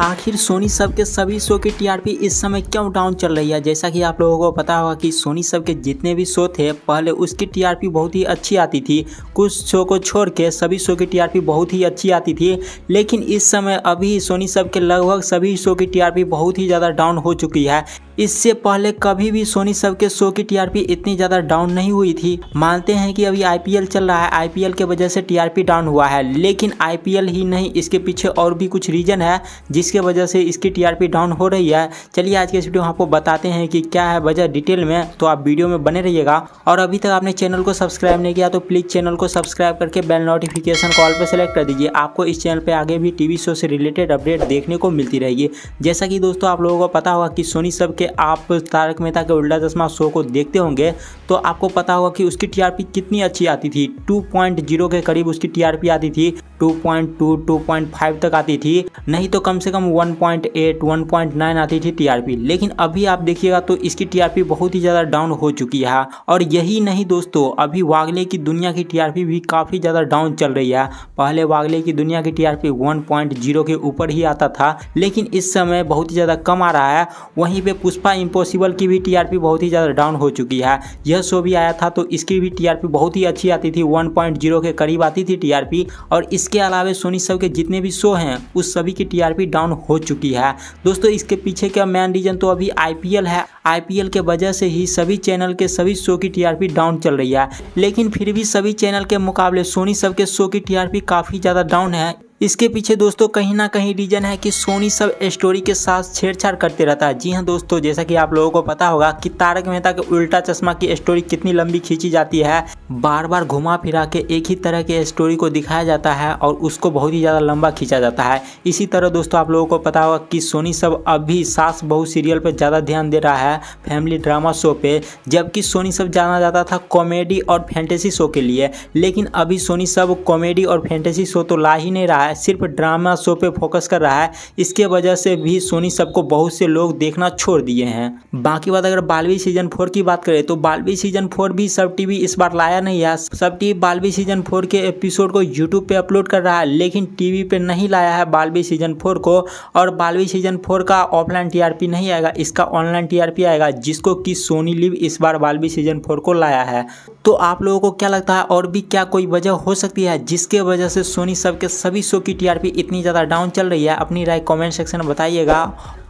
आखिर सोनी सब के सभी शो की टीआरपी इस समय क्यों डाउन चल रही है? जैसा कि आप लोगों को पता होगा कि सोनी सब के जितने भी शो थे, पहले उसकी टीआरपी बहुत ही अच्छी आती थी। कुछ शो को छोड़ के सभी शो की टीआरपी बहुत ही अच्छी आती थी। लेकिन इस समय अभी सोनी सब के लगभग सभी शो की टीआरपी बहुत ही ज़्यादा डाउन हो चुकी है। इससे पहले कभी भी सोनी सब के शो की टीआरपी इतनी ज़्यादा डाउन नहीं हुई थी। मानते हैं कि अभी आईपीएल चल रहा है। आईपीएल के वजह से टीआरपी डाउन हुआ है। लेकिन आईपीएल ही नहीं, इसके पीछे और भी कुछ रीज़न है, जिसके वजह से इसकी टीआरपी डाउन हो रही है। चलिए आज के इस वीडियो में आपको बताते हैं कि क्या है वजह डिटेल में। तो आप वीडियो में बने रहिएगा। और अभी तक आपने चैनल को सब्सक्राइब नहीं किया तो प्लीज़ चैनल को सब्सक्राइब करके बेल नोटिफिकेशन कॉल पर सेलेक्ट कर दीजिए। आपको इस चैनल पर आगे भी टीवी शो से रिलेटेड अपडेट देखने को मिलती रहेगी। जैसा कि दोस्तों, आप लोगों को पता होगा कि सोनी सब के आप तारक मेहता के उल्टा चश्मा शो को देखते होंगे तो आपको पता होगा कि उसकी टीआरपी कितनी अच्छी आती थी। 2.0 के करीब उसकी टीआरपी आती थी 2.2 2.5 तक आती थी। नहीं तो कम से कम 1.8 1.9 आती थी टीआरपी लेकिन अभी आप देखिएगा तो इसकी टीआरपी बहुत ही ज़्यादा डाउन हो चुकी है। और यही नहीं दोस्तों, अभी वागले की दुनिया की टीआरपी भी काफ़ी ज़्यादा डाउन चल रही है। पहले वागले की दुनिया की टीआरपी 1.0 के ऊपर ही आता था, लेकिन इस समय बहुत ही ज़्यादा कम आ रहा है। वहीं पे पुष्पा इम्पॉसिबल की भी टीआरपी बहुत ही ज़्यादा डाउन हो चुकी है। यह शो भी आया था तो इसकी भी टीआरपी बहुत ही अच्छी आती थी। 1.0 के करीब आती थी टीआरपी और इसके अलावा सोनी सब के जितने भी शो हैं, उस सभी की टीआरपी डाउन हो चुकी है। दोस्तों, इसके पीछे का मेन रीजन तो अभी आईपीएल है। आईपीएल के वजह से ही सभी चैनल के सभी शो की टीआरपी डाउन चल रही है। लेकिन फिर भी सभी चैनल के मुकाबले सोनी सब के शो की टीआरपी काफ़ी ज़्यादा डाउन है। इसके पीछे दोस्तों कहीं ना कहीं रीजन है कि सोनी सब स्टोरी के साथ छेड़छाड़ करते रहता है। जी हाँ दोस्तों, जैसा कि आप लोगों को पता होगा कि तारक मेहता के उल्टा चश्मा की स्टोरी कितनी लंबी खींची जाती है। बार बार घुमा फिरा के एक ही तरह के स्टोरी को दिखाया जाता है और उसको बहुत ही ज़्यादा लंबा खींचा जाता है। इसी तरह दोस्तों, आप लोगों को पता होगा कि सोनी सब अभी सास बहू सीरियल पर ज़्यादा ध्यान दे रहा है फैमिली ड्रामा शो पे, जबकि सोनी सब जाना जाता था कॉमेडी और फैंटेसी शो के लिए। लेकिन अभी सोनी सब कॉमेडी और फैंटेसी शो तो ला ही नहीं रहा है। है। सिर्फ़ ड्रामा शो पे फोकस कर रहा है। इसके वजह से भी सोनी सबको बहुत से लोग देखना छोड़ दिए हैं। बाकी बात अगर बालवी सीज़न फोर की बात करें तो बालवी सीज़न फोर भी सब टीवी इस बार लाया नहीं है। SAB TV Baalveer season four के एपिसोड को यूट्यूब पे अपलोड कर रहा है, लेकिन टीवी पे नहीं लाया है बालवी सीज़न फोर को। और बालवी सीज़न फोर का ऑफलाइन टीआरपी नहीं आएगा, इसका ऑनलाइन टीआरपी आएगा, जिसको कि सोनी लिव इस बार बालवी सीज़न फोर को लाया है। तो आप लोगों को क्या लगता है और भी क्या कोई वजह हो सकती है जिसके वजह से सोनी सब के सभी शो की टीआरपी इतनी ज़्यादा डाउन चल रही है? अपनी राय कमेंट सेक्शन में बताइएगा।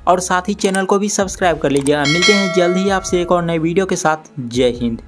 और साथ ही चैनल को भी सब्सक्राइब कर लीजिएगा। मिलते हैं जल्द ही आपसे एक और नए वीडियो के साथ। जय हिंद।